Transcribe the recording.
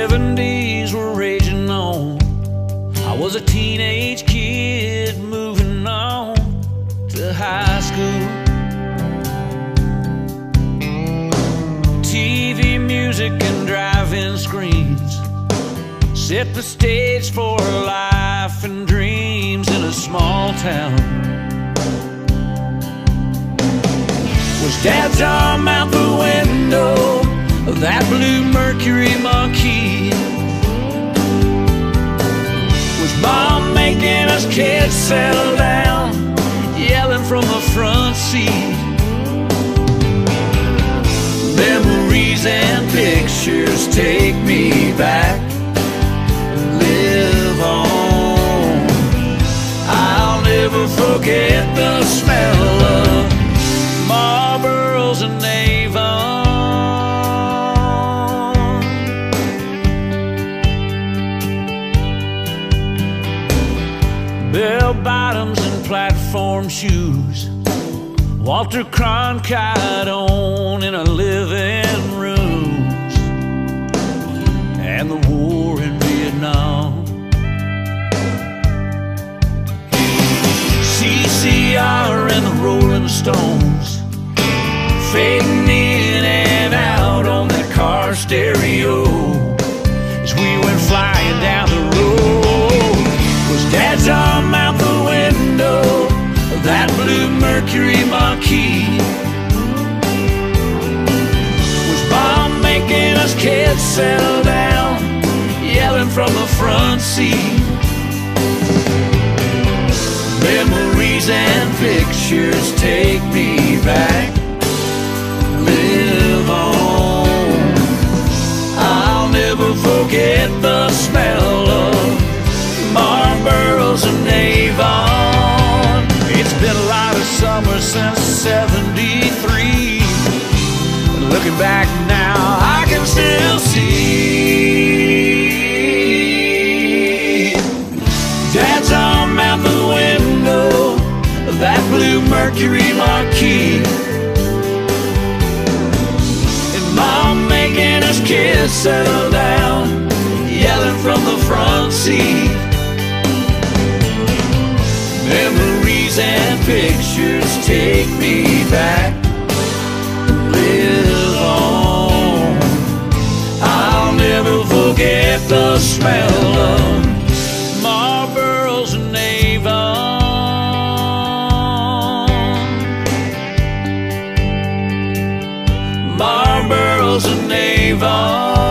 70s were raging on. I was a teenage kid moving on to high school. TV, music, and drive-in screens set the stage for life and dreams in a small town. Was dad's arm out the window? Of that blue Mercury Marquis? Was Mom making us kids settle down, yelling from the front seat? Memories and pictures take me back. Live on. I'll never forget the smell Bell bottoms and platform shoes. Walter Cronkite on in a living room. And the war in Vietnam. CCR and the Rolling Stones fading in and out on that car stereo as we went flying down Marquis? Was Mom making us kids settle down, yelling from the front seat? Memories and pictures take me back. Live on. I'll never forget the smell of Marlboros and Avon. Since 73. But looking back now, I can still see Dad's arm out the window of that blue Mercury Marquis. And Mom making us kids settle down, yelling from the front seat. Memories and pictures take me back. Live on. I'll never forget the smell of Marlboros and Avon. Marlboros and Avon.